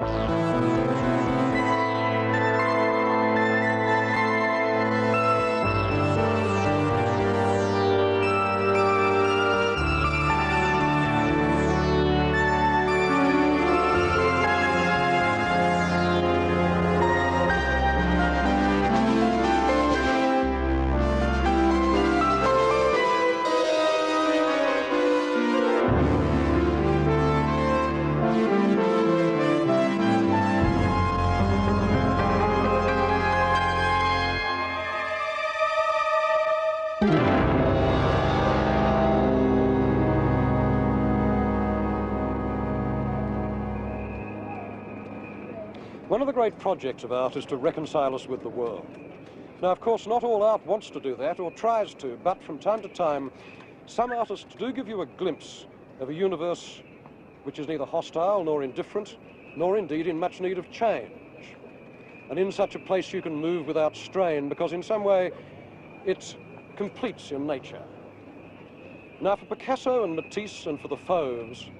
Bye. One of the great projects of art is to reconcile us with the world. Now, of course, not all art wants to do that or tries to, but from time to time, some artists do give you a glimpse of a universe which is neither hostile nor indifferent, nor indeed in much need of change. And in such a place you can move without strain because in some way it completes your nature. Now for Picasso and Matisse and for the Fauves,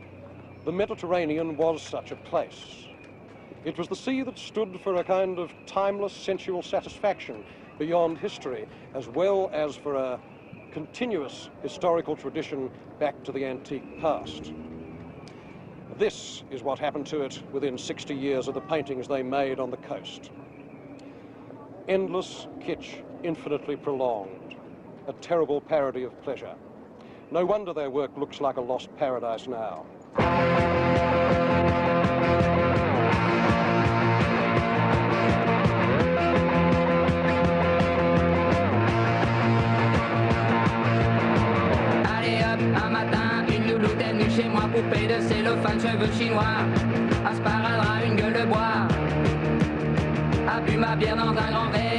the Mediterranean was such a place. It was the sea that stood for a kind of timeless sensual satisfaction beyond history, as well as for a continuous historical tradition back to the antique past. This is what happened to it within 60 years of the paintings they made on the coast. Endless kitsch, infinitely prolonged, a terrible parody of pleasure. No wonder their work looks like a lost paradise now. Poupée de cellophane, cheveux chinois, un sparadrap, une gueule de bois, a bu ma bière dans un grand verre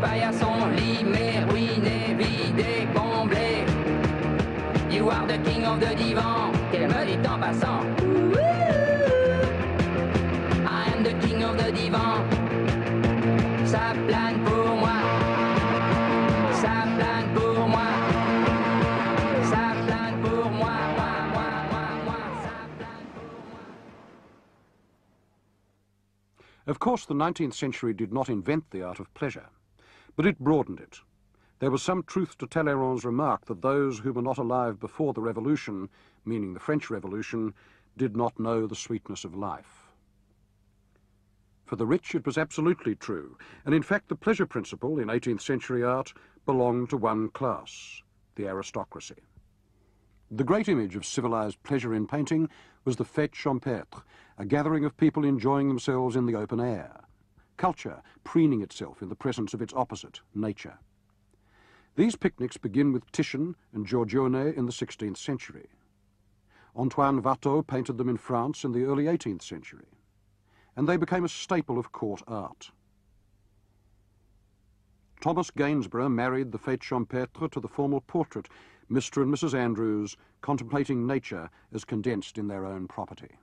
paillasson. Ruiné, vidé, comblé. You are the king of the divan, qu'elle me dit en passant. I am the king of the divan. Ça plane pour moi. Ça plane pour moi. Ça moi. Ça plane pour moi. Of course, the 19th century did not invent the art of pleasure, but it broadened it. There was some truth to Talleyrand's remark that those who were not alive before the Revolution, meaning the French Revolution, did not know the sweetness of life. For the rich, it was absolutely true, and in fact, the pleasure principle in 18th century art belonged to one class, the aristocracy. The great image of civilized pleasure in painting was the fête champêtre, a gathering of people enjoying themselves in the open air. Culture preening itself in the presence of its opposite, nature. These picnics begin with Titian and Giorgione in the 16th century. Antoine Watteau painted them in France in the early 18th century, and they became a staple of court art. Thomas Gainsborough married the fête champêtre to the formal portrait, Mr. and Mrs. Andrews contemplating nature as condensed in their own property.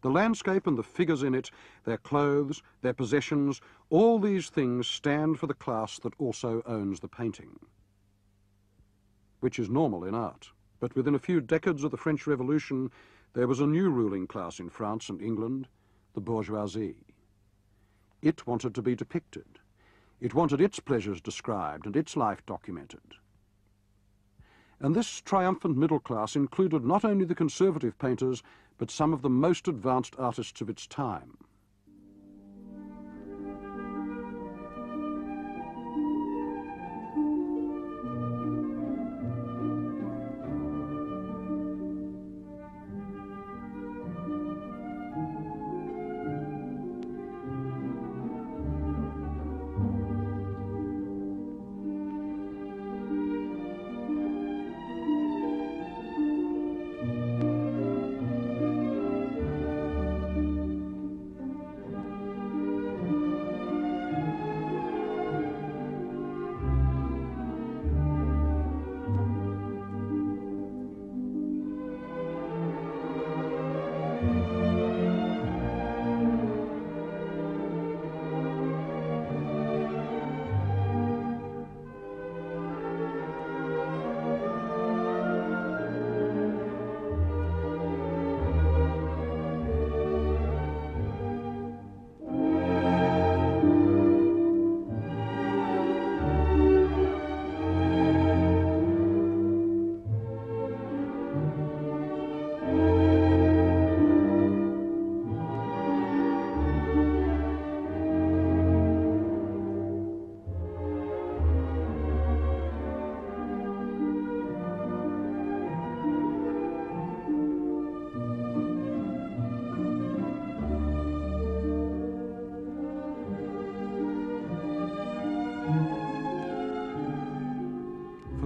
The landscape and the figures in it, their clothes, their possessions, all these things stand for the class that also owns the painting. Which is normal in art. But within a few decades of the French Revolution, there was a new ruling class in France and England, the bourgeoisie. It wanted to be depicted. It wanted its pleasures described and its life documented. And this triumphant middle class included not only the conservative painters, but some of the most advanced artists of its time.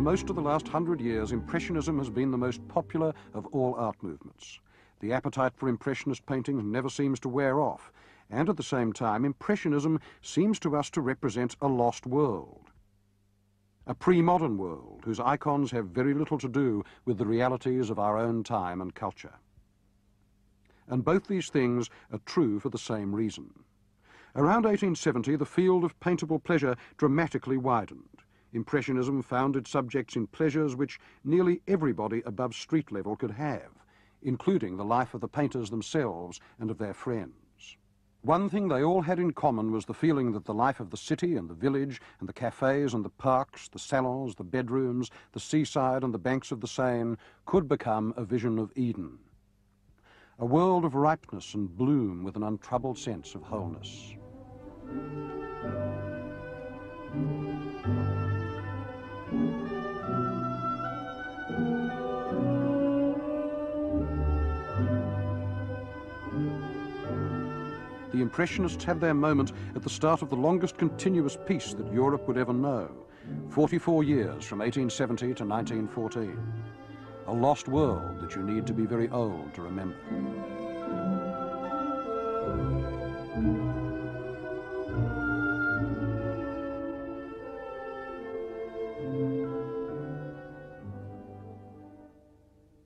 For most of the last hundred years, Impressionism has been the most popular of all art movements. The appetite for Impressionist paintings never seems to wear off, and at the same time, Impressionism seems to us to represent a lost world. A pre-modern world whose icons have very little to do with the realities of our own time and culture. And both these things are true for the same reason. Around 1870, the field of paintable pleasure dramatically widened. Impressionism found its subjects in pleasures which nearly everybody above street level could have, including the life of the painters themselves and of their friends. One thing they all had in common was the feeling that the life of the city and the village and the cafes and the parks, the salons, the bedrooms, the seaside and the banks of the Seine could become a vision of Eden. A world of ripeness and bloom with an untroubled sense of wholeness. The Impressionists had their moment at the start of the longest continuous peace that Europe would ever know, 44 years from 1870 to 1914. A lost world that you need to be very old to remember.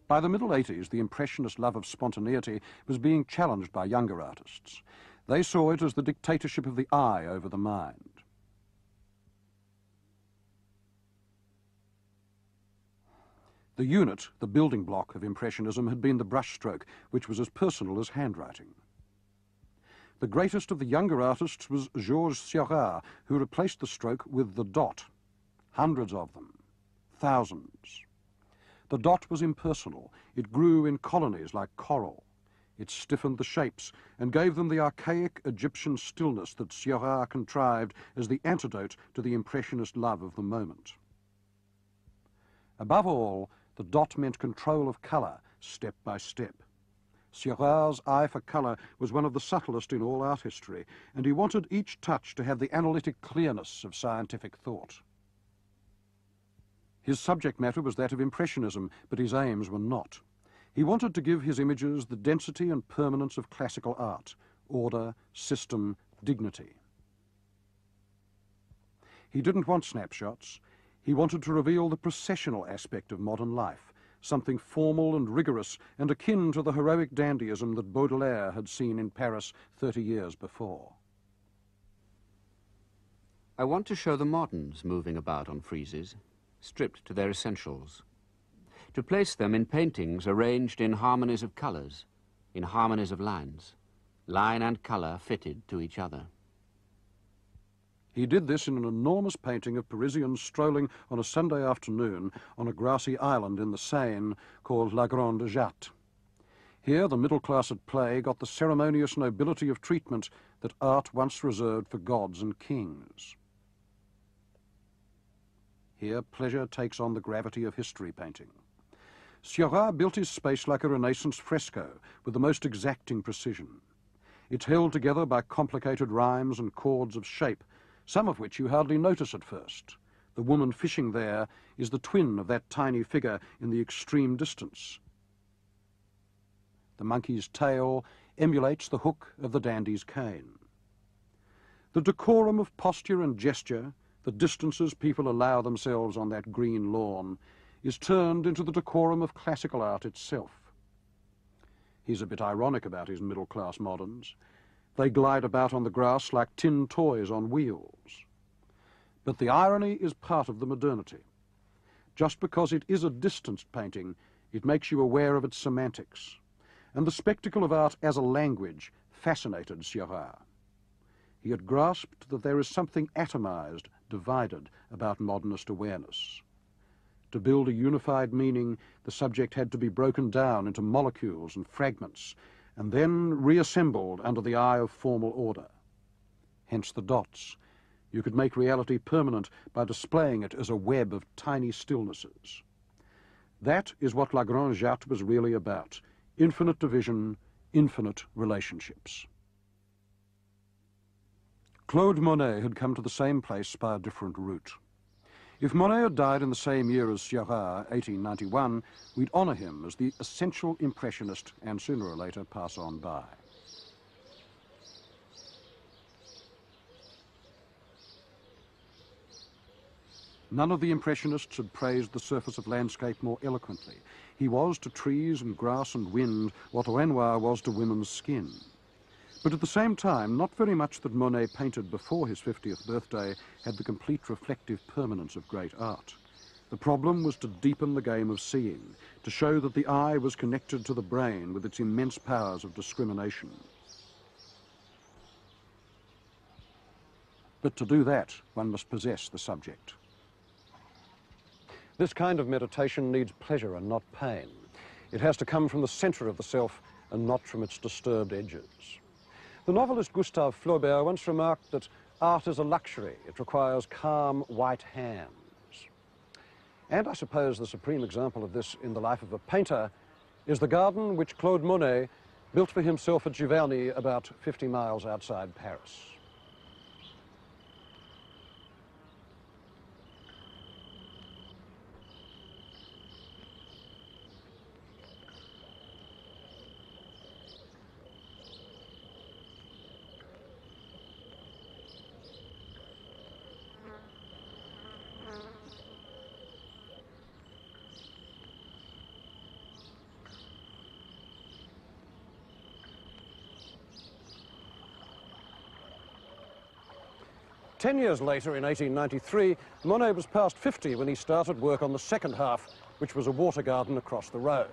By the middle 80s, the Impressionist love of spontaneity was being challenged by younger artists. They saw it as the dictatorship of the eye over the mind. The unit, the building block of Impressionism, had been the brushstroke, which was as personal as handwriting. The greatest of the younger artists was Georges Seurat, who replaced the stroke with the dot. Hundreds of them. Thousands. The dot was impersonal. It grew in colonies like coral. It stiffened the shapes and gave them the archaic Egyptian stillness that Seurat contrived as the antidote to the Impressionist love of the moment. Above all, the dot meant control of colour, step by step. Seurat's eye for colour was one of the subtlest in all art history, and he wanted each touch to have the analytic clearness of scientific thought. His subject matter was that of Impressionism, but his aims were not. He wanted to give his images the density and permanence of classical art, order, system, dignity. He didn't want snapshots. He wanted to reveal the processional aspect of modern life, something formal and rigorous and akin to the heroic dandyism that Baudelaire had seen in Paris 30 years before. I want to show the moderns moving about on friezes, stripped to their essentials to place them in paintings arranged in harmonies of colours, in harmonies of lines, line and colour fitted to each other. He did this in an enormous painting of Parisians strolling on a Sunday afternoon on a grassy island in the Seine called La Grande Jatte. Here the middle class at play got the ceremonious nobility of treatment that art once reserved for gods and kings. Here pleasure takes on the gravity of history painting. Seurat built his space like a Renaissance fresco, with the most exacting precision. It's held together by complicated rhymes and chords of shape, some of which you hardly notice at first. The woman fishing there is the twin of that tiny figure in the extreme distance. The monkey's tail emulates the hook of the dandy's cane. The decorum of posture and gesture, the distances people allow themselves on that green lawn, is turned into the decorum of classical art itself. He's a bit ironic about his middle-class moderns. They glide about on the grass like tin toys on wheels. But the irony is part of the modernity. Just because it is a distanced painting, it makes you aware of its semantics. And the spectacle of art as a language fascinated Seurat. He had grasped that there is something atomized, divided about modernist awareness. To build a unified meaning, the subject had to be broken down into molecules and fragments, and then reassembled under the eye of formal order. Hence the dots. You could make reality permanent by displaying it as a web of tiny stillnesses. That is what La Grande Jatte was really about. Infinite division, infinite relationships. Claude Monet had come to the same place by a different route. If Monet had died in the same year as Seurat, 1891, we'd honour him as the essential impressionist and sooner or later pass on by. None of the Impressionists had praised the surface of landscape more eloquently. He was to trees and grass and wind what Renoir was to women's skin. But at the same time, not very much that Monet painted before his 50th birthday had the complete reflective permanence of great art. The problem was to deepen the game of seeing, to show that the eye was connected to the brain with its immense powers of discrimination. But to do that, one must possess the subject. This kind of meditation needs pleasure and not pain. It has to come from the centre of the self and not from its disturbed edges. The novelist Gustave Flaubert once remarked that art is a luxury. It requires calm, white hands. And I suppose the supreme example of this in the life of a painter is the garden which Claude Monet built for himself at Giverny about 50 miles outside Paris. Ten years later, in 1893, Monet was past 50 when he started work on the second half, which was a water garden across the road.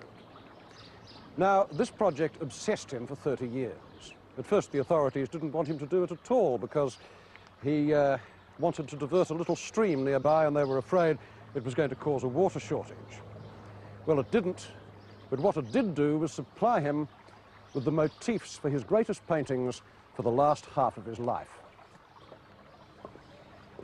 Now, this project obsessed him for 30 years. At first, the authorities didn't want him to do it at all because he uh, wanted to divert a little stream nearby and they were afraid it was going to cause a water shortage. Well, it didn't, but what it did do was supply him with the motifs for his greatest paintings for the last half of his life.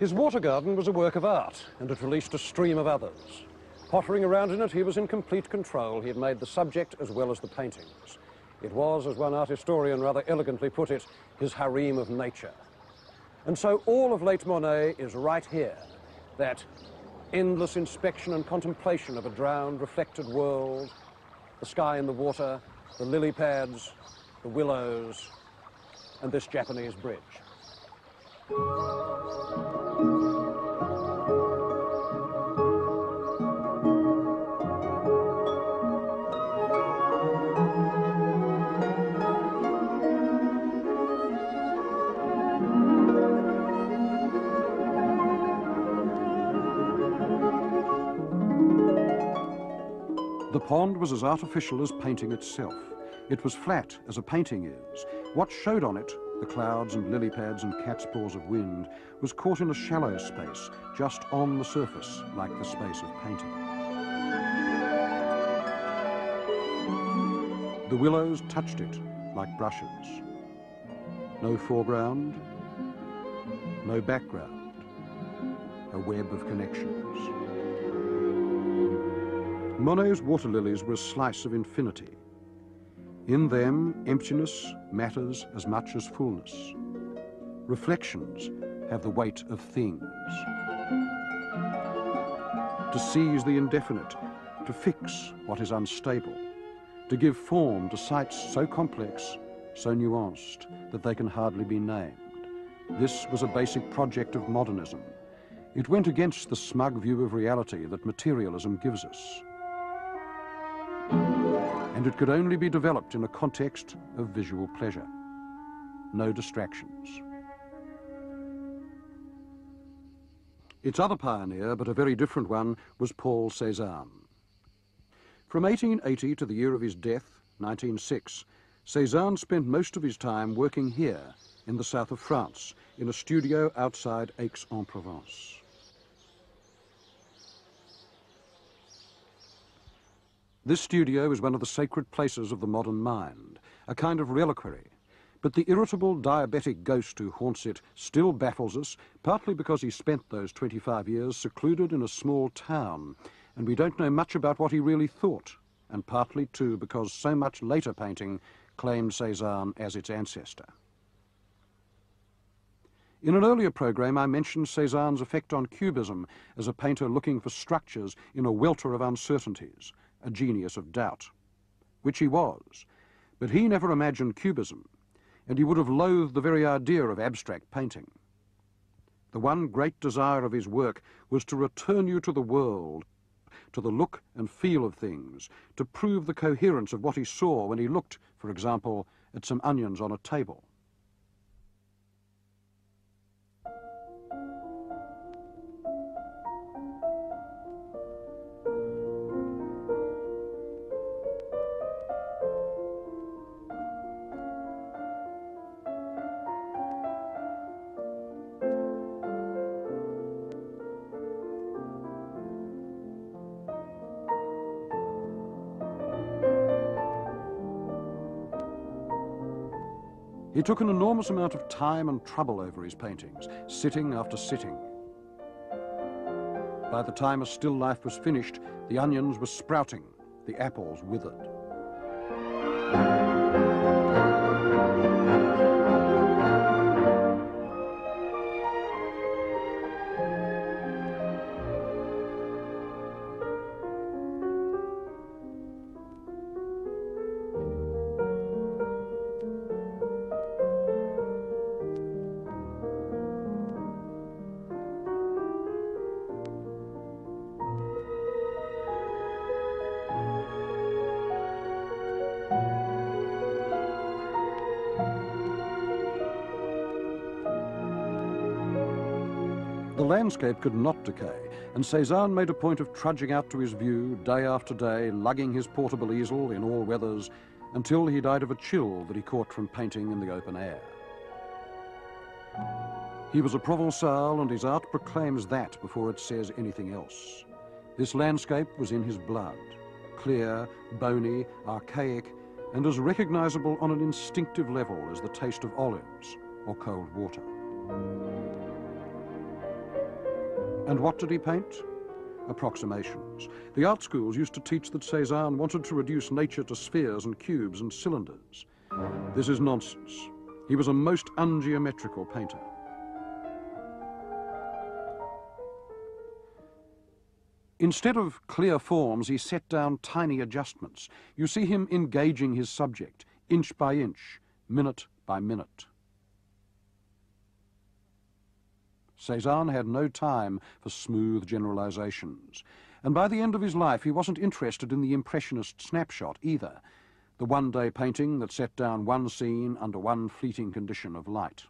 His water garden was a work of art, and it released a stream of others. Pottering around in it, he was in complete control. He had made the subject as well as the paintings. It was, as one art historian rather elegantly put it, his harem of nature. And so all of late Monet is right here, that endless inspection and contemplation of a drowned, reflected world, the sky and the water, the lily pads, the willows, and this Japanese bridge. The pond was as artificial as painting itself. It was flat, as a painting is. What showed on it, the clouds and lily pads and cat's paws of wind, was caught in a shallow space, just on the surface, like the space of painting. The willows touched it, like brushes. No foreground, no background, a web of connections. Monet's water lilies were a slice of infinity. In them, emptiness matters as much as fullness. Reflections have the weight of things. To seize the indefinite, to fix what is unstable, to give form to sights so complex, so nuanced, that they can hardly be named. This was a basic project of modernism. It went against the smug view of reality that materialism gives us and it could only be developed in a context of visual pleasure. No distractions. Its other pioneer, but a very different one, was Paul Cézanne. From 1880 to the year of his death, 1906, Cézanne spent most of his time working here in the south of France, in a studio outside Aix-en-Provence. This studio is one of the sacred places of the modern mind, a kind of reliquary. But the irritable diabetic ghost who haunts it still baffles us, partly because he spent those 25 years secluded in a small town, and we don't know much about what he really thought, and partly, too, because so much later painting claimed Cézanne as its ancestor. In an earlier program, I mentioned Cézanne's effect on Cubism as a painter looking for structures in a welter of uncertainties, a genius of doubt, which he was. But he never imagined Cubism, and he would have loathed the very idea of abstract painting. The one great desire of his work was to return you to the world, to the look and feel of things, to prove the coherence of what he saw when he looked, for example, at some onions on a table. He took an enormous amount of time and trouble over his paintings, sitting after sitting. By the time a still life was finished, the onions were sprouting, the apples withered. Landscape could not decay, and Cézanne made a point of trudging out to his view day after day, lugging his portable easel in all weathers, until he died of a chill that he caught from painting in the open air. He was a Provençal, and his art proclaims that before it says anything else. This landscape was in his blood, clear, bony, archaic, and as recognizable on an instinctive level as the taste of olives or cold water. And what did he paint? Approximations. The art schools used to teach that Cézanne wanted to reduce nature to spheres and cubes and cylinders. This is nonsense. He was a most ungeometrical painter. Instead of clear forms, he set down tiny adjustments. You see him engaging his subject, inch by inch, minute by minute. Cézanne had no time for smooth generalizations. And by the end of his life, he wasn't interested in the Impressionist snapshot either, the one-day painting that set down one scene under one fleeting condition of light.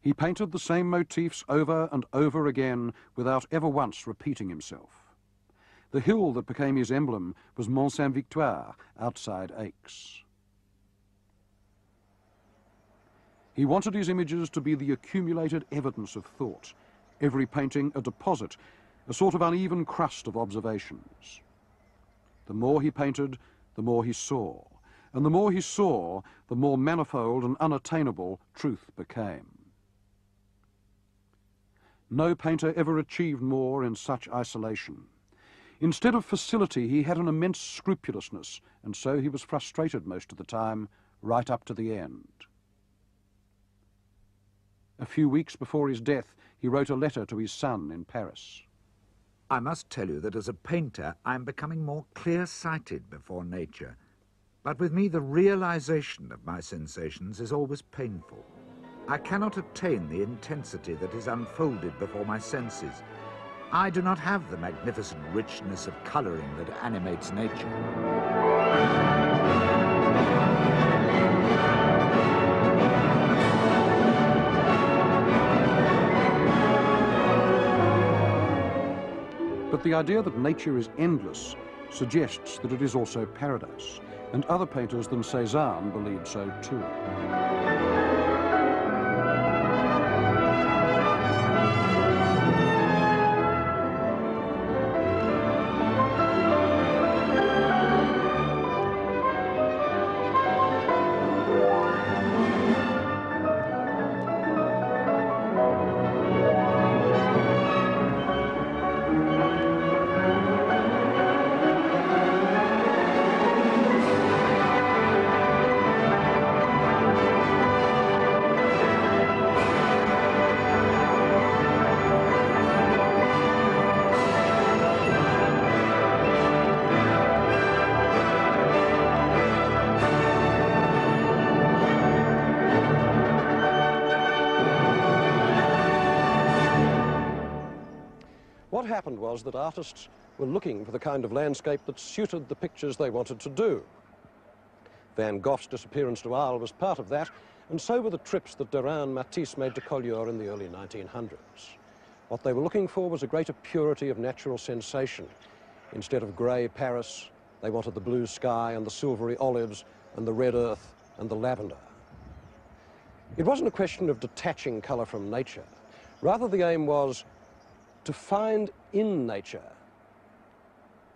He painted the same motifs over and over again without ever once repeating himself. The hill that became his emblem was Mont Sainte-Victoire, outside Aix. He wanted his images to be the accumulated evidence of thought, every painting a deposit, a sort of uneven crust of observations. The more he painted, the more he saw, and the more he saw, the more manifold and unattainable truth became. No painter ever achieved more in such isolation. Instead of facility, he had an immense scrupulousness, and so he was frustrated most of the time, right up to the end. A few weeks before his death, he wrote a letter to his son in Paris. I must tell you that as a painter, I am becoming more clear-sighted before nature. But with me, the realization of my sensations is always painful. I cannot attain the intensity that is unfolded before my senses. I do not have the magnificent richness of coloring that animates nature. But the idea that nature is endless suggests that it is also paradise, and other painters than Cézanne believed so too. That artists were looking for the kind of landscape that suited the pictures they wanted to do. Van Gogh's disappearance to Arles was part of that, and so were the trips that Derain and Matisse made to Collioure in the early 1900s. What they were looking for was a greater purity of natural sensation. Instead of grey Paris, they wanted the blue sky and the silvery olives and the red earth and the lavender. It wasn't a question of detaching colour from nature. Rather, the aim was to find in nature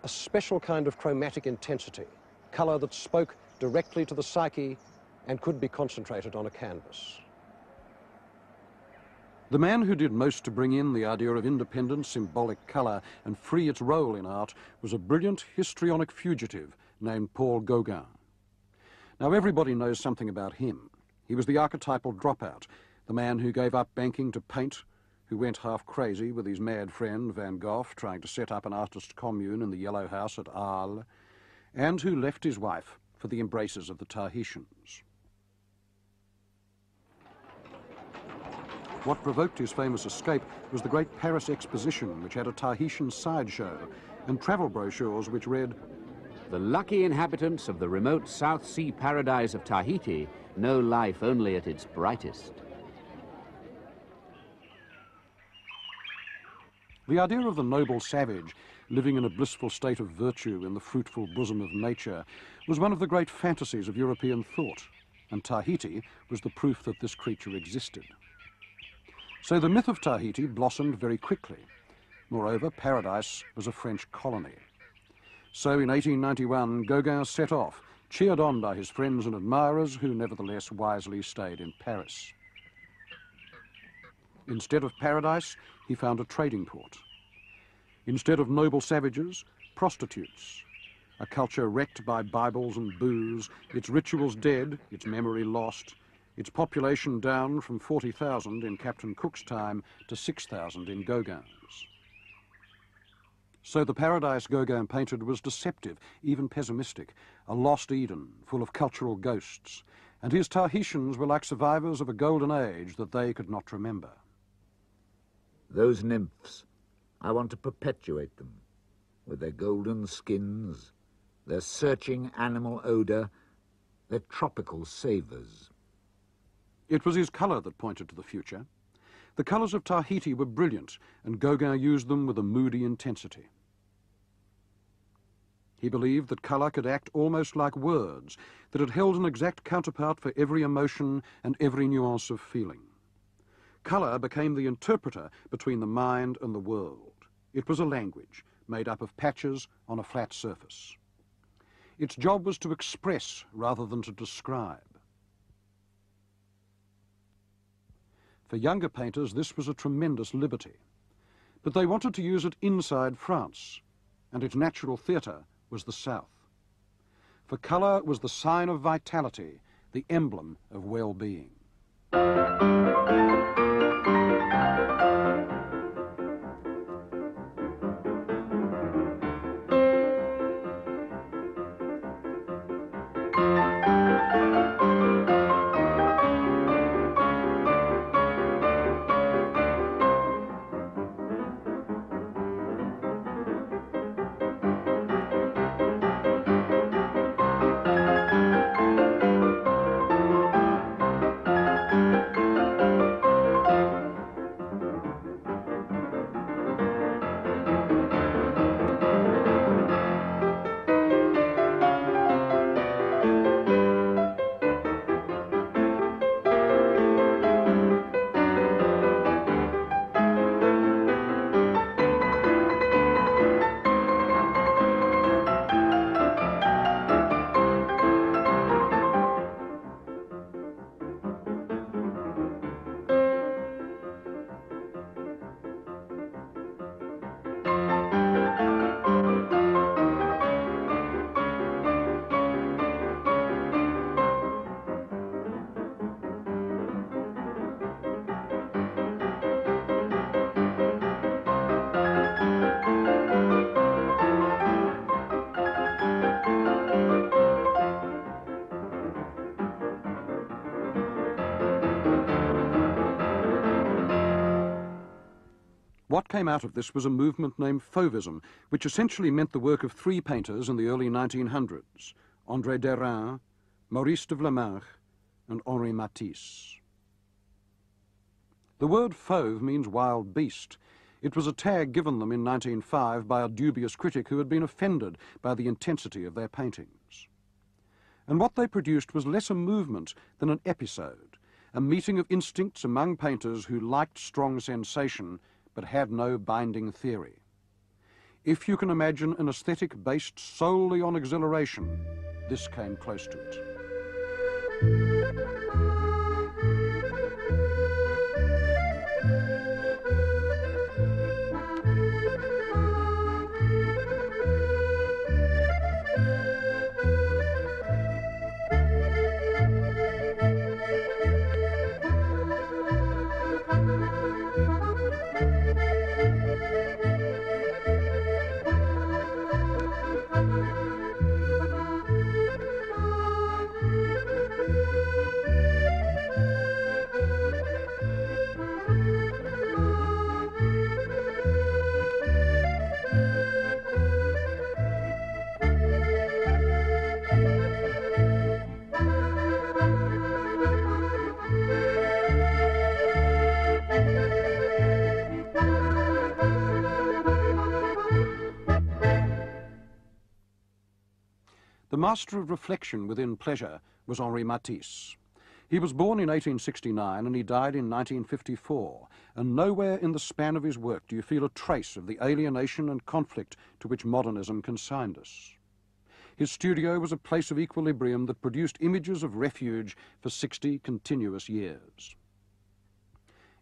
a special kind of chromatic intensity, colour that spoke directly to the psyche and could be concentrated on a canvas. The man who did most to bring in the idea of independent symbolic colour and free its role in art was a brilliant histrionic fugitive named Paul Gauguin. Now everybody knows something about him. He was the archetypal dropout, the man who gave up banking to paint, who went half crazy with his mad friend Van Gogh trying to set up an artist commune in the Yellow House at Arles, and who left his wife for the embraces of the Tahitians. What provoked his famous escape was the great Paris Exposition, which had a Tahitian sideshow, and travel brochures which read, The lucky inhabitants of the remote South Sea paradise of Tahiti know life only at its brightest. The idea of the noble savage living in a blissful state of virtue in the fruitful bosom of nature was one of the great fantasies of European thought, and Tahiti was the proof that this creature existed. So the myth of Tahiti blossomed very quickly. Moreover, Paradise was a French colony. So in 1891, Gauguin set off, cheered on by his friends and admirers, who nevertheless wisely stayed in Paris. Instead of paradise, he found a trading port. Instead of noble savages, prostitutes. A culture wrecked by Bibles and booze, its rituals dead, its memory lost, its population down from 40,000 in Captain Cook's time to 6,000 in Gauguin's. So the paradise Gauguin painted was deceptive, even pessimistic, a lost Eden full of cultural ghosts, and his Tahitians were like survivors of a golden age that they could not remember. Those nymphs, I want to perpetuate them, with their golden skins, their searching animal odour, their tropical savours. It was his colour that pointed to the future. The colours of Tahiti were brilliant, and Gauguin used them with a moody intensity. He believed that colour could act almost like words, that it held an exact counterpart for every emotion and every nuance of feeling. Colour became the interpreter between the mind and the world. It was a language made up of patches on a flat surface. Its job was to express rather than to describe. For younger painters, this was a tremendous liberty. But they wanted to use it inside France, and its natural theatre was the south. For colour was the sign of vitality, the emblem of well-being. What came out of this was a movement named Fauvism, which essentially meant the work of three painters in the early 1900s, André Derain, Maurice de Vlaminck, and Henri Matisse. The word fauve means wild beast. It was a tag given them in 1905 by a dubious critic who had been offended by the intensity of their paintings. And what they produced was less a movement than an episode, a meeting of instincts among painters who liked strong sensation but had no binding theory. If you can imagine an aesthetic based solely on exhilaration, this came close to it. Master of reflection within pleasure was Henri Matisse. He was born in 1869 and he died in 1954, and nowhere in the span of his work do you feel a trace of the alienation and conflict to which modernism consigned us. His studio was a place of equilibrium that produced images of refuge for 60 continuous years.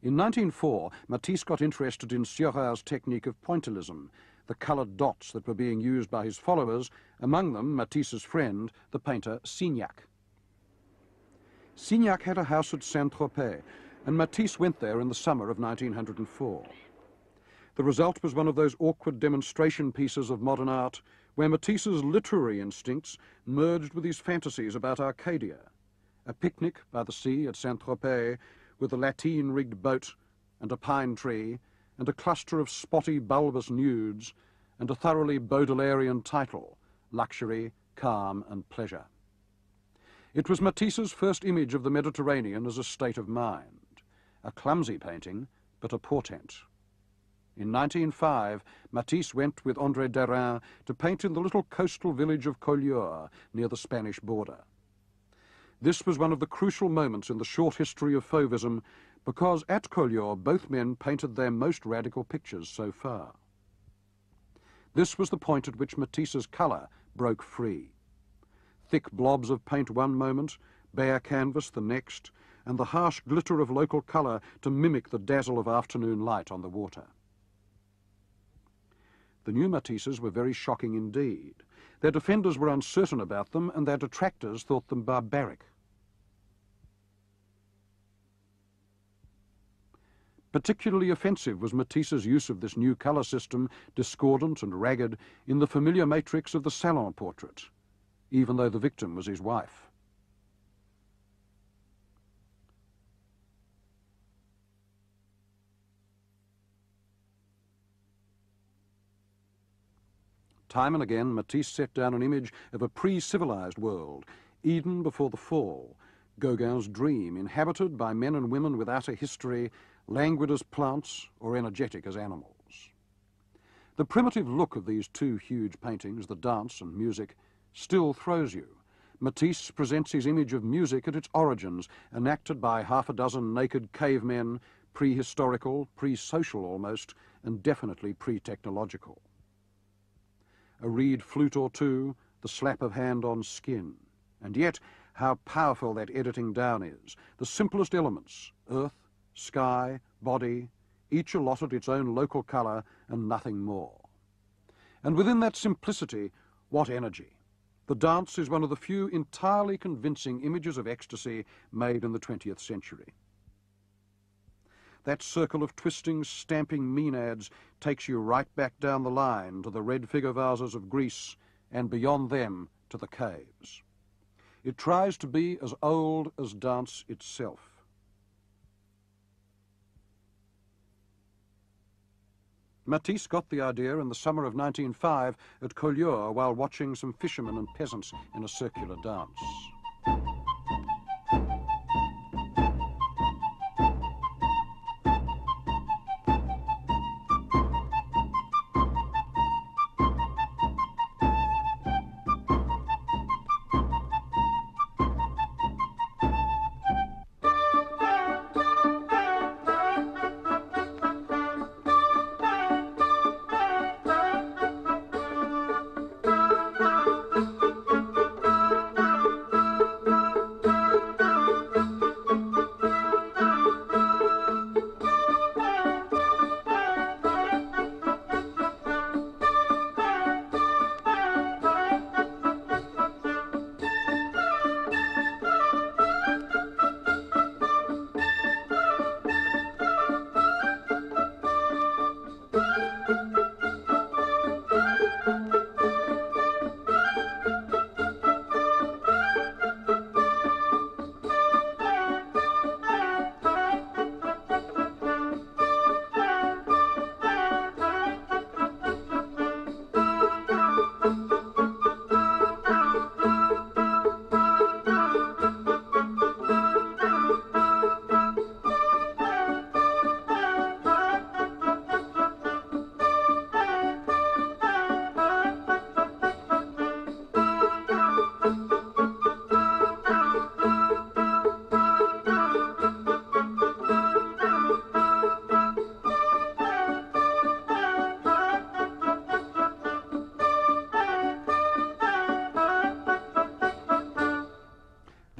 In 1904, Matisse got interested in Seurat's technique of pointillism, the coloured dots that were being used by his followers, among them Matisse's friend, the painter Signac. Signac had a house at Saint-Tropez, and Matisse went there in the summer of 1904. The result was one of those awkward demonstration pieces of modern art where Matisse's literary instincts merged with his fantasies about Arcadia, a picnic by the sea at Saint-Tropez with a lateen-rigged boat and a pine tree and a cluster of spotty bulbous nudes, and a thoroughly Baudelairean title, Luxury, Calm and Pleasure. It was Matisse's first image of the Mediterranean as a state of mind, a clumsy painting, but a portent. In 1905, Matisse went with André Derain to paint in the little coastal village of Collioure, near the Spanish border. This was one of the crucial moments in the short history of Fauvism because at Collioure both men painted their most radical pictures so far. This was the point at which Matisse's colour broke free. Thick blobs of paint one moment, bare canvas the next, and the harsh glitter of local colour to mimic the dazzle of afternoon light on the water. The new Matisses were very shocking indeed. Their defenders were uncertain about them, and their detractors thought them barbaric. Particularly offensive was Matisse's use of this new colour system, discordant and ragged, in the familiar matrix of the salon portrait, even though the victim was his wife. Time and again, Matisse set down an image of a pre-civilized world, Eden before the fall, Gauguin's dream, inhabited by men and women without a history languid as plants or energetic as animals. The primitive look of these two huge paintings, the dance and music, still throws you. Matisse presents his image of music at its origins, enacted by half a dozen naked cavemen, prehistorical, pre-social almost, and definitely pre-technological. A reed flute or two, the slap of hand on skin. And yet, how powerful that editing down is. The simplest elements, earth, sky, body, each allotted its own local colour and nothing more. And within that simplicity, what energy! The dance is one of the few entirely convincing images of ecstasy made in the 20th century. That circle of twisting, stamping maenads takes you right back down the line to the red figure vases of Greece and beyond them to the caves. It tries to be as old as dance itself. Matisse got the idea in the summer of 1905 at Collioure while watching some fishermen and peasants in a circular dance.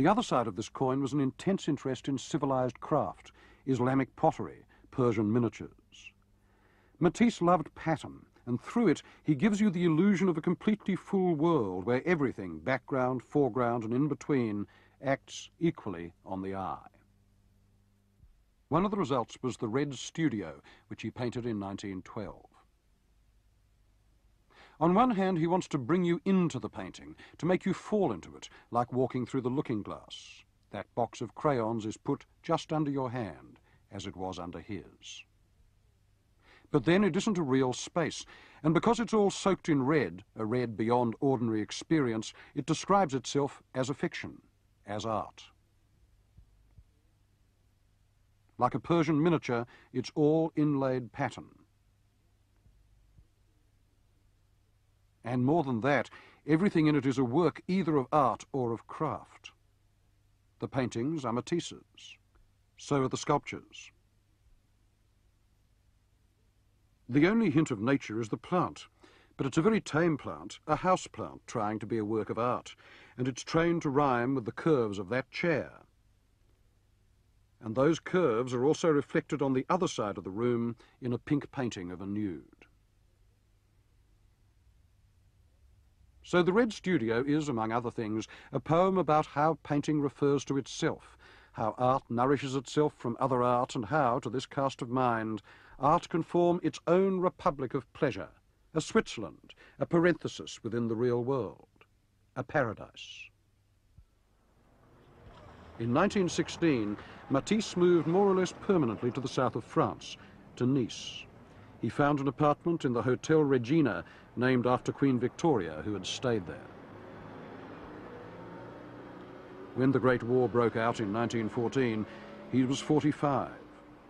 Other side of this coin was an intense interest in civilized craft, Islamic pottery, Persian miniatures. Matisse loved pattern, and through it he gives you the illusion of a completely full world where everything, background, foreground, and in between, acts equally on the eye. One of the results was the Red Studio, which he painted in 1912. On one hand, he wants to bring you into the painting, to make you fall into it, like walking through the looking glass. That box of crayons is put just under your hand, as it was under his. But then it isn't a real space, and because it's all soaked in red, a red beyond ordinary experience, it describes itself as a fiction, as art. Like a Persian miniature, it's all inlaid pattern. And more than that, everything in it is a work either of art or of craft. The paintings are Matisse's. So are the sculptures. The only hint of nature is the plant, but it's a very tame plant, a house plant trying to be a work of art, and it's trained to rhyme with the curves of that chair. And those curves are also reflected on the other side of the room in a pink painting of a nude. So The Red Studio is, among other things, a poem about how painting refers to itself, how art nourishes itself from other art, and how, to this cast of mind, art can form its own republic of pleasure, a Switzerland, a parenthesis within the real world, a paradise. In 1916, Matisse moved more or less permanently to the south of France, to Nice. He found an apartment in the Hotel Regina named after Queen Victoria, who had stayed there. When the Great War broke out in 1914, he was 45,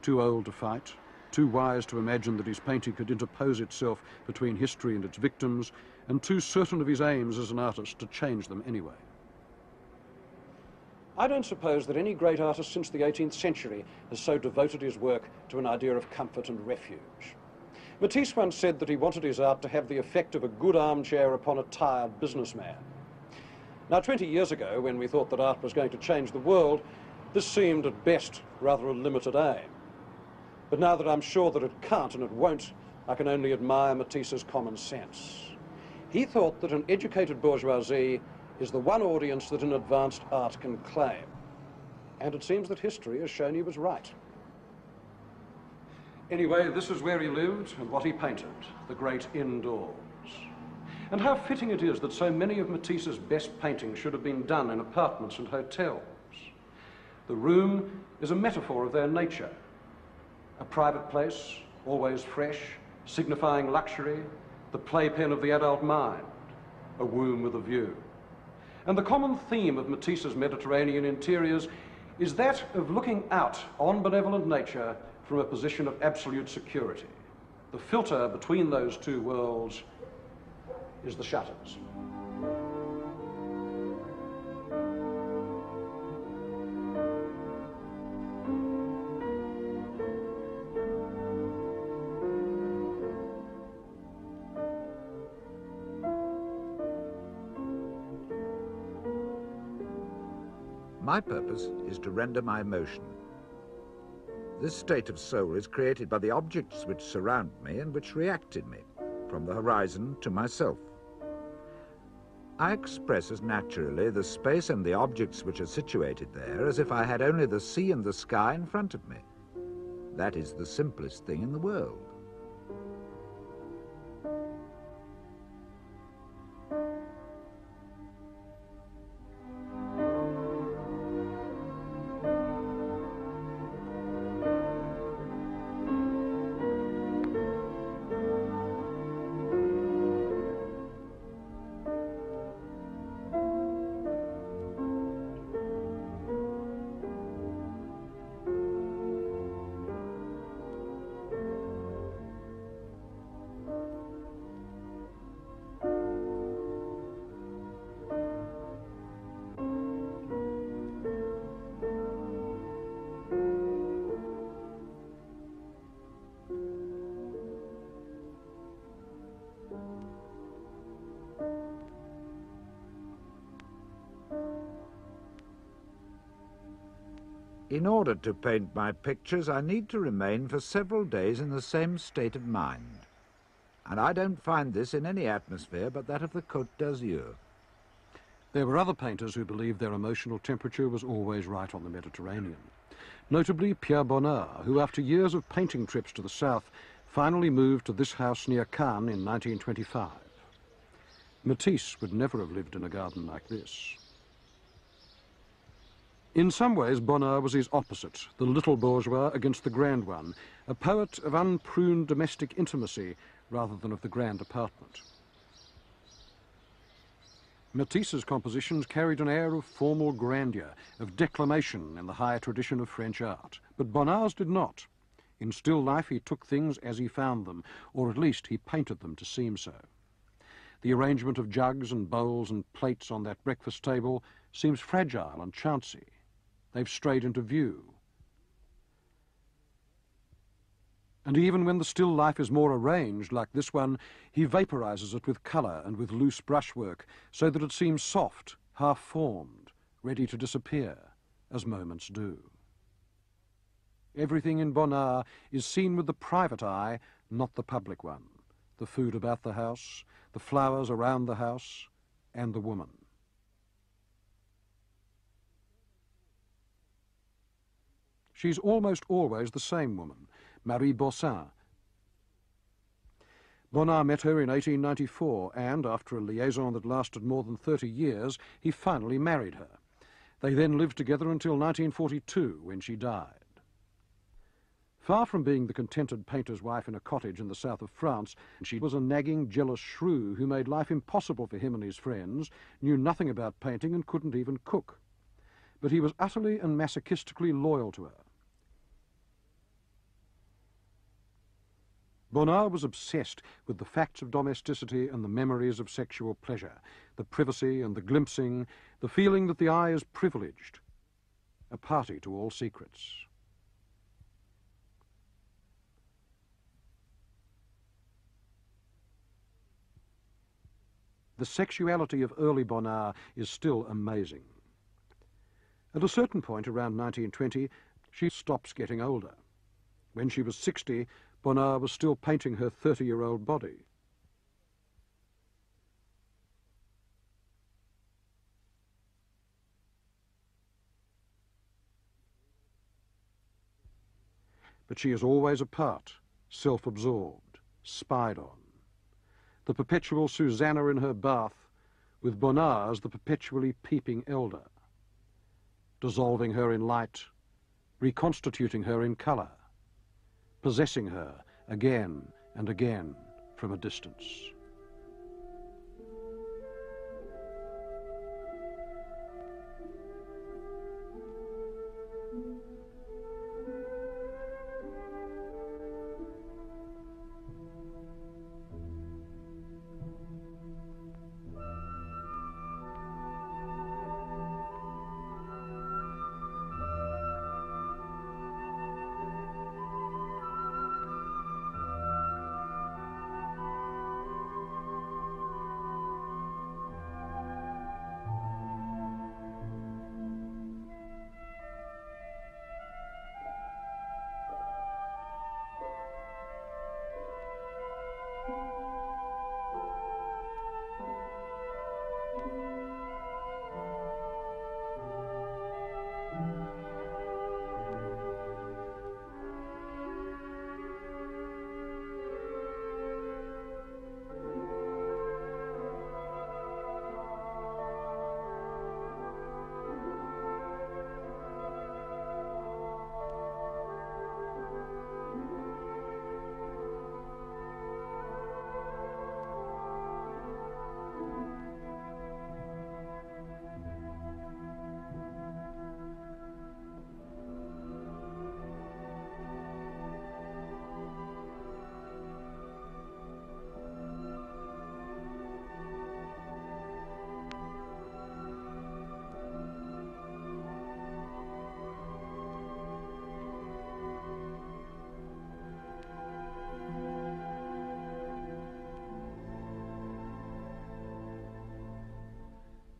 too old to fight, too wise to imagine that his painting could interpose itself between history and its victims, and too certain of his aims as an artist to change them anyway. I don't suppose that any great artist since the 18th century has so devoted his work to an idea of comfort and refuge. Matisse once said that he wanted his art to have the effect of a good armchair upon a tired businessman. Now, 20 years ago, when we thought that art was going to change the world, this seemed at best rather a limited aim. But now that I'm sure that it can't and it won't, I can only admire Matisse's common sense. He thought that an educated bourgeoisie is the one audience that an advanced art can claim. And it seems that history has shown he was right. Anyway, this is where he lived and what he painted, the great indoors. And how fitting it is that so many of Matisse's best paintings should have been done in apartments and hotels. The room is a metaphor of their nature. A private place, always fresh, signifying luxury, the playpen of the adult mind, a womb with a view. And the common theme of Matisse's Mediterranean interiors is that of looking out on benevolent nature from a position of absolute security. The filter between those two worlds is the shutters. My purpose is to render my emotion. This state of soul is created by the objects which surround me and which react in me, from the horizon to myself. I express as naturally the space and the objects which are situated there as if I had only the sea and the sky in front of me. That is the simplest thing in the world. In order to paint my pictures, I need to remain for several days in the same state of mind. And I don't find this in any atmosphere but that of the Côte d'Azur. There were other painters who believed their emotional temperature was always right on the Mediterranean. Notably Pierre Bonnard, who after years of painting trips to the south, finally moved to this house near Cannes in 1925. Matisse would never have lived in a garden like this. In some ways, Bonnard was his opposite, the little bourgeois against the grand one, a poet of unpruned domestic intimacy rather than of the grand apartment. Matisse's compositions carried an air of formal grandeur, of declamation in the higher tradition of French art, but Bonnard's did not. In still life he took things as he found them, or at least he painted them to seem so. The arrangement of jugs and bowls and plates on that breakfast table seems fragile and chancy, They've strayed into view. And even when the still life is more arranged, like this one, he vaporizes it with colour and with loose brushwork, so that it seems soft, half-formed, ready to disappear, as moments do. Everything in Bonnard is seen with the private eye, not the public one. The food about the house, the flowers around the house, and the woman. She's almost always the same woman, Marie Boursin. Bonnard met her in 1894 and, after a liaison that lasted more than 30 years, he finally married her. They then lived together until 1942, when she died. Far from being the contented painter's wife in a cottage in the south of France, she was a nagging, jealous shrew who made life impossible for him and his friends, knew nothing about painting and couldn't even cook. But he was utterly and masochistically loyal to her. Bonnard was obsessed with the facts of domesticity and the memories of sexual pleasure, the privacy and the glimpsing, the feeling that the eye is privileged, a party to all secrets. The sexuality of early Bonnard is still amazing. At a certain point around 1920, she stops getting older. When she was 60, Bonnard was still painting her 30-year-old body. But she is always apart, self-absorbed, spied on. The perpetual Susanna in her bath, with Bonnard as the perpetually peeping elder, dissolving her in light, reconstituting her in colour possessing her again and again from a distance.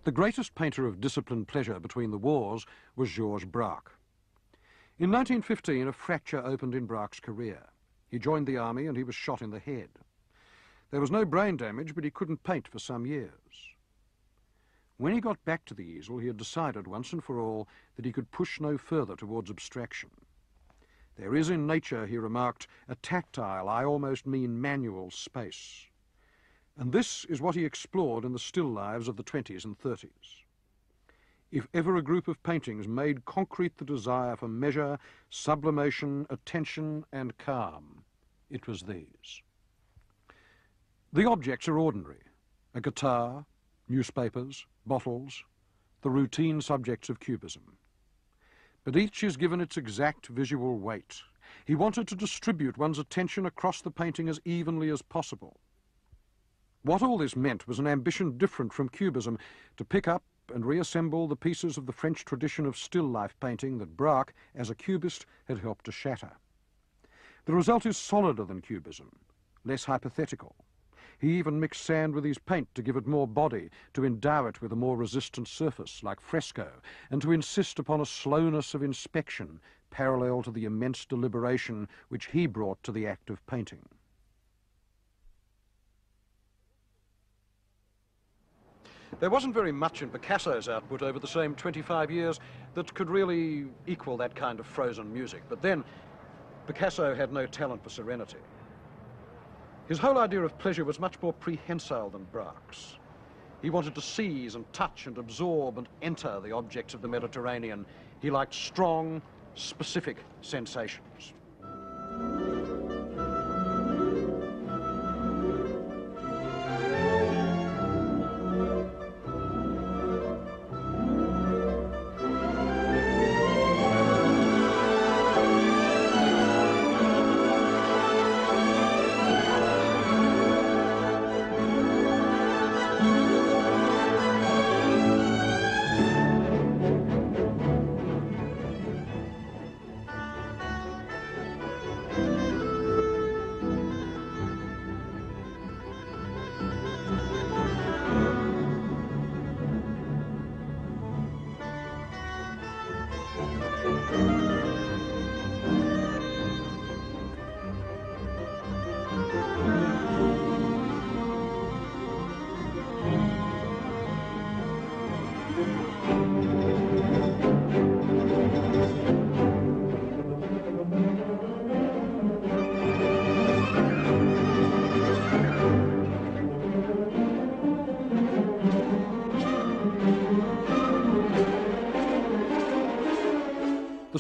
The greatest painter of disciplined pleasure between the wars was Georges Braque. In 1915, a fracture opened in Braque's career. He joined the army and he was shot in the head. There was no brain damage, but he couldn't paint for some years. When he got back to the easel, he had decided once and for all that he could push no further towards abstraction. There is in nature, he remarked, a tactile, I almost mean manual space. And this is what he explored in the still lives of the 20s and 30s. If ever a group of paintings made concrete the desire for measure, sublimation, attention, and calm, it was these. The objects are ordinary a guitar, newspapers, bottles, the routine subjects of Cubism. But each is given its exact visual weight. He wanted to distribute one's attention across the painting as evenly as possible. What all this meant was an ambition different from Cubism to pick up and reassemble the pieces of the French tradition of still life painting that Braque, as a Cubist, had helped to shatter. The result is solider than Cubism, less hypothetical. He even mixed sand with his paint to give it more body, to endow it with a more resistant surface, like fresco, and to insist upon a slowness of inspection parallel to the immense deliberation which he brought to the act of painting. There wasn't very much in Picasso's output over the same 25 years that could really equal that kind of frozen music. But then, Picasso had no talent for serenity. His whole idea of pleasure was much more prehensile than Braque's. He wanted to seize and touch and absorb and enter the objects of the Mediterranean. He liked strong, specific sensations.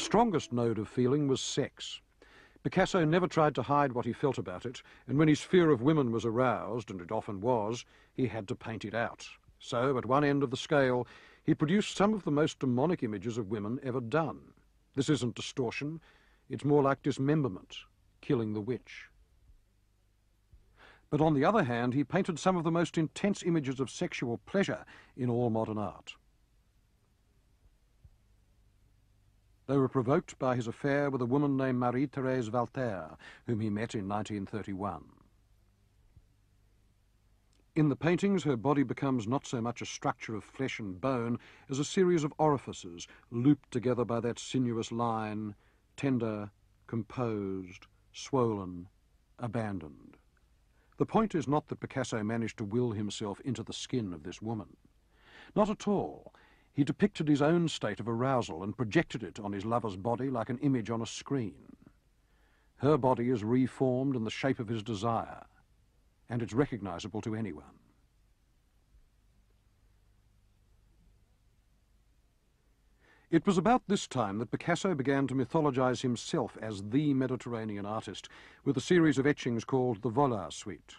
Strongest node of feeling was sex. Picasso never tried to hide what he felt about it, and when his fear of women was aroused, and it often was, he had to paint it out. So, at one end of the scale, he produced some of the most demonic images of women ever done. This isn't distortion, it's more like dismemberment, killing the witch. But on the other hand, he painted some of the most intense images of sexual pleasure in all modern art. They were provoked by his affair with a woman named Marie-Thérèse Walter, whom he met in 1931. In the paintings, her body becomes not so much a structure of flesh and bone as a series of orifices looped together by that sinuous line, tender, composed, swollen, abandoned. The point is not that Picasso managed to will himself into the skin of this woman. Not at all. He depicted his own state of arousal and projected it on his lover's body like an image on a screen. Her body is reformed in the shape of his desire, and it's recognizable to anyone. It was about this time that Picasso began to mythologize himself as the Mediterranean artist with a series of etchings called the Vollard Suite.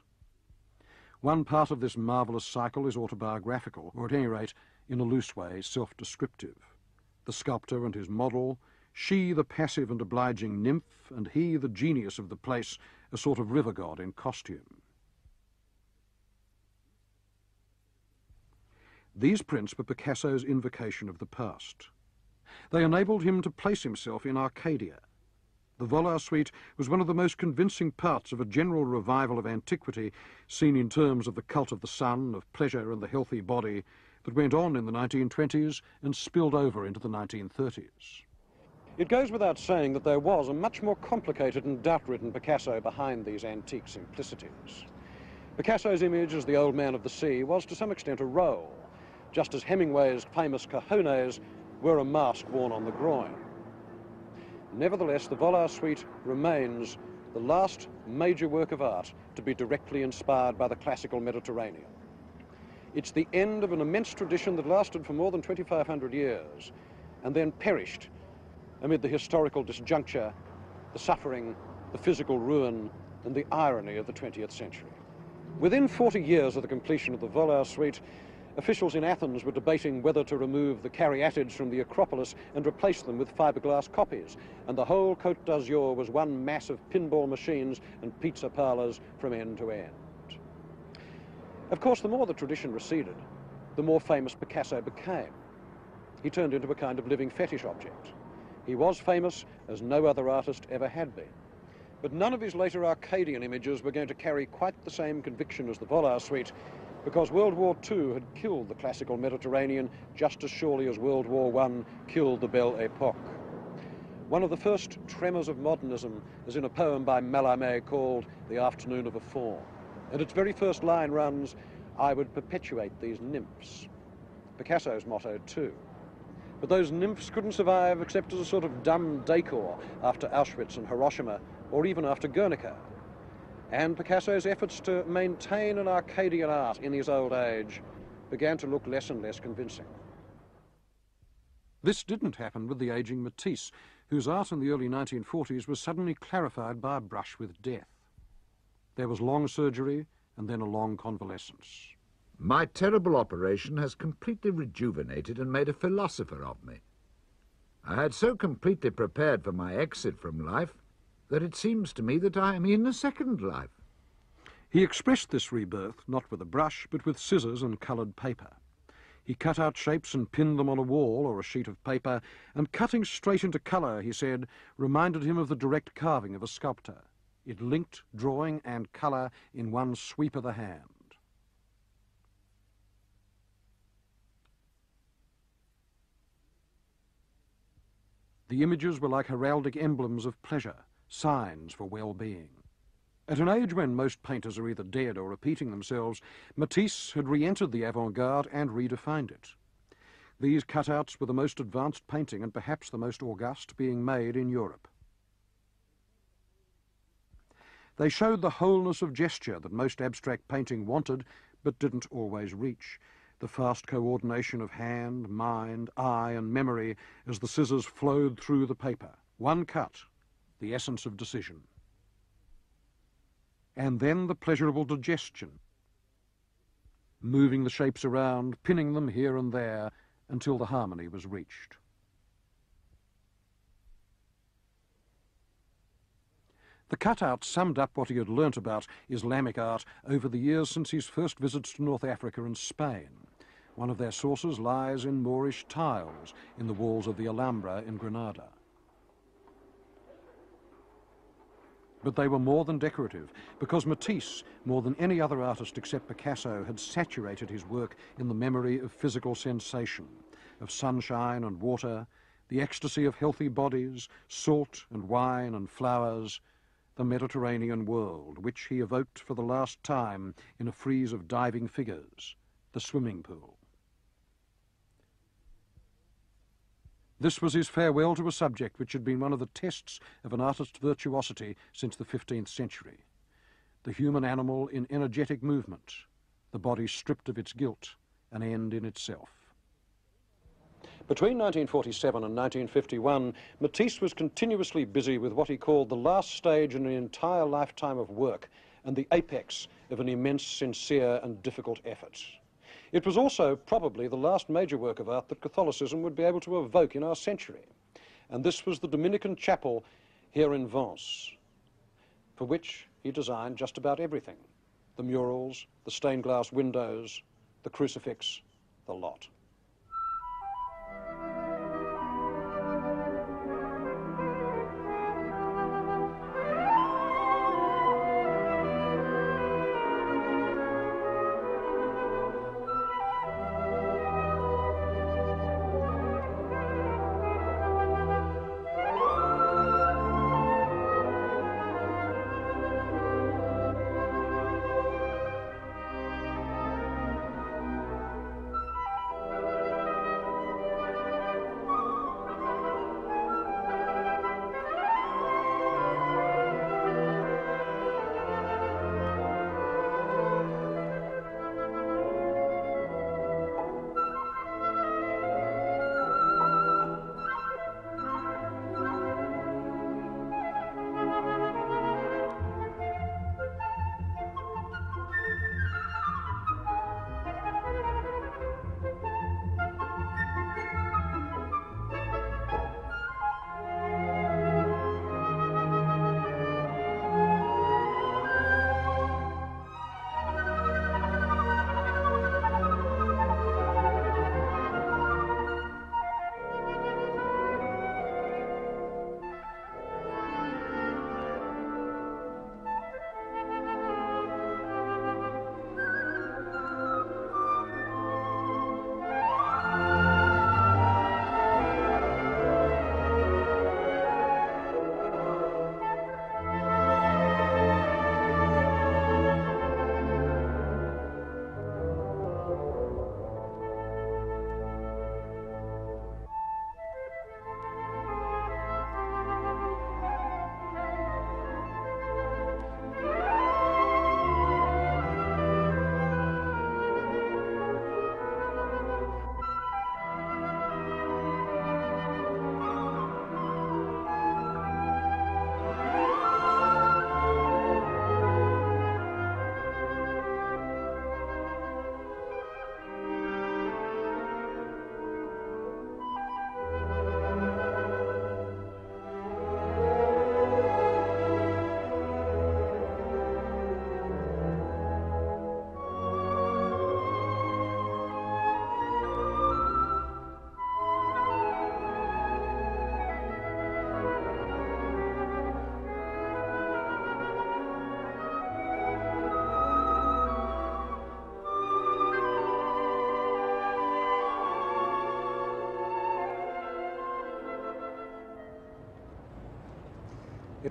One part of this marvellous cycle is autobiographical, or at any rate, in a loose way, self-descriptive. The sculptor and his model, she the passive and obliging nymph, and he the genius of the place, a sort of river god in costume. These prints were Picasso's invocation of the past. They enabled him to place himself in Arcadia. The Vollard suite was one of the most convincing parts of a general revival of antiquity seen in terms of the cult of the sun, of pleasure and the healthy body that went on in the 1920s and spilled over into the 1930s. It goes without saying that there was a much more complicated and doubt-ridden Picasso behind these antique simplicities. Picasso's image as the old man of the sea was to some extent a role, just as Hemingway's famous cojones were a mask worn on the groin. Nevertheless, the Vollard suite remains the last major work of art to be directly inspired by the classical Mediterranean. It's the end of an immense tradition that lasted for more than 2,500 years and then perished amid the historical disjuncture, the suffering, the physical ruin, and the irony of the 20th century. Within 40 years of the completion of the Vollard suite, Officials in Athens were debating whether to remove the caryatids from the Acropolis and replace them with fiberglass copies, and the whole Côte d'Azur was one mass of pinball machines and pizza parlors from end to end. Of course, the more the tradition receded, the more famous Picasso became. He turned into a kind of living fetish object. He was famous as no other artist ever had been. But none of his later Arcadian images were going to carry quite the same conviction as the Vollard suite, because World War II had killed the classical Mediterranean just as surely as World War I killed the Belle Epoque. One of the first tremors of modernism is in a poem by Mallarmé called The Afternoon of a Faun. And its very first line runs, I would perpetuate these nymphs. Picasso's motto too. But those nymphs couldn't survive except as a sort of dumb decor after Auschwitz and Hiroshima, or even after Guernica and Picasso's efforts to maintain an Arcadian art in his old age began to look less and less convincing. This didn't happen with the ageing Matisse, whose art in the early 1940s was suddenly clarified by a brush with death. There was long surgery and then a long convalescence. My terrible operation has completely rejuvenated and made a philosopher of me. I had so completely prepared for my exit from life that it seems to me that I am in a second life. He expressed this rebirth not with a brush, but with scissors and coloured paper. He cut out shapes and pinned them on a wall or a sheet of paper, and cutting straight into colour, he said, reminded him of the direct carving of a sculptor. It linked drawing and colour in one sweep of the hand. The images were like heraldic emblems of pleasure, signs for well-being. At an age when most painters are either dead or repeating themselves, Matisse had re-entered the avant-garde and redefined it. These cutouts were the most advanced painting and perhaps the most august being made in Europe. They showed the wholeness of gesture that most abstract painting wanted but didn't always reach, the fast coordination of hand, mind, eye and memory as the scissors flowed through the paper. One cut, the essence of decision. And then the pleasurable digestion, moving the shapes around, pinning them here and there until the harmony was reached. The cutout summed up what he had learnt about Islamic art over the years since his first visits to North Africa and Spain. One of their sources lies in Moorish tiles in the walls of the Alhambra in Granada. But they were more than decorative, because Matisse, more than any other artist except Picasso, had saturated his work in the memory of physical sensation, of sunshine and water, the ecstasy of healthy bodies, salt and wine and flowers, the Mediterranean world, which he evoked for the last time in a frieze of diving figures, the swimming pool. This was his farewell to a subject which had been one of the tests of an artist's virtuosity since the 15th century. The human animal in energetic movement, the body stripped of its guilt, an end in itself. Between 1947 and 1951, Matisse was continuously busy with what he called the last stage in an entire lifetime of work and the apex of an immense, sincere and difficult effort. It was also probably the last major work of art that Catholicism would be able to evoke in our century. And this was the Dominican chapel here in Vence, for which he designed just about everything. The murals, the stained glass windows, the crucifix, the lot.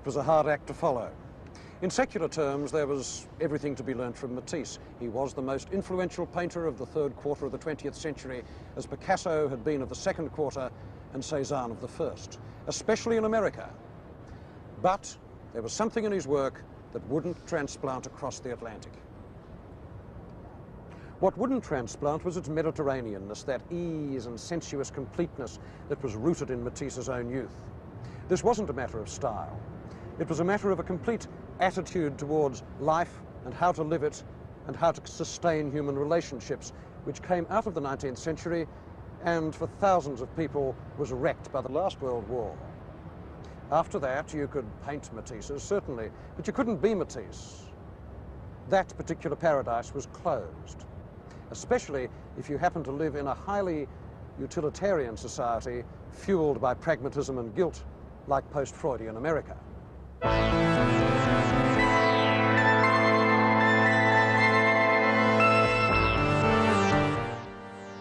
It was a hard act to follow. In secular terms, there was everything to be learnt from Matisse. He was the most influential painter of the third quarter of the 20th century, as Picasso had been of the second quarter and Cezanne of the first, especially in America. But there was something in his work that wouldn't transplant across the Atlantic. What wouldn't transplant was its Mediterraneanness, that ease and sensuous completeness that was rooted in Matisse's own youth. This wasn't a matter of style. It was a matter of a complete attitude towards life and how to live it and how to sustain human relationships, which came out of the 19th century and for thousands of people was wrecked by the last World War. After that, you could paint Matisses, certainly, but you couldn't be Matisse. That particular paradise was closed, especially if you happen to live in a highly utilitarian society fueled by pragmatism and guilt like post-Freudian America.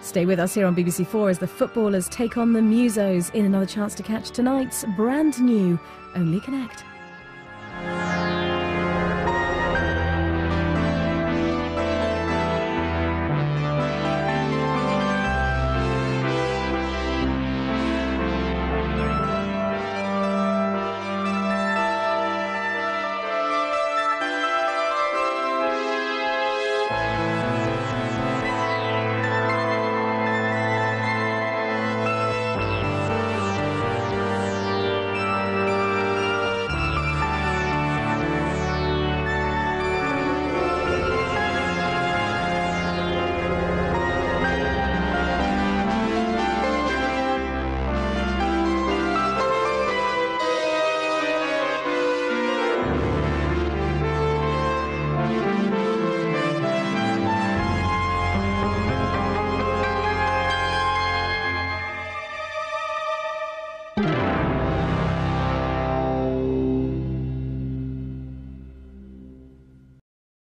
Stay with us here on BBC Four as the footballers take on the Musos in another chance to catch tonight's brand new Only Connect.